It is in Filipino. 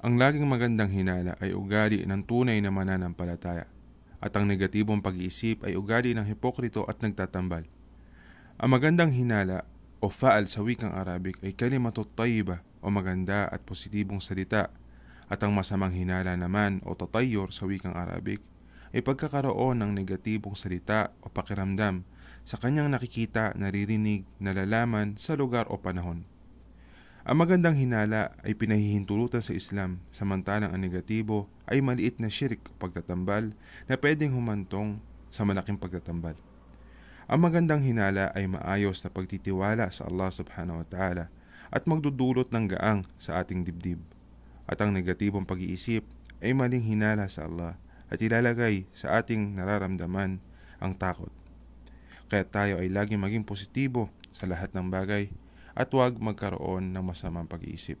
Ang laging magandang hinala ay ugali ng tunay na mananampalataya at ang negatibong pag-iisip ay ugali ng hipokrito at nagtatambal. Ang magandang hinala o faal sa wikang Arabic ay kalimatut tayyiba o maganda at positibong salita at ang masamang hinala naman o tatayor sa wikang Arabic ay pagkakaroon ng negatibong salita o pakiramdam sa kanyang nakikita, naririnig, nalalaman sa lugar o panahon. Ang magandang hinala ay pinahihintulutan sa Islam, samantalang ang negatibo ay maliit na shirik o pagtatambal na pwedeng humantong sa malaking pagtatambal. Ang magandang hinala ay maayos na pagtitiwala sa Allah subhanahu wa ta'ala at magdudulot ng gaang sa ating dibdib. At ang negatibong pag-iisip ay maling hinala sa Allah at ilalagay sa ating nararamdaman ang takot. Kaya tayo ay laging maging positibo sa lahat ng bagay at huwag magkaroon ng masamang pag-iisip.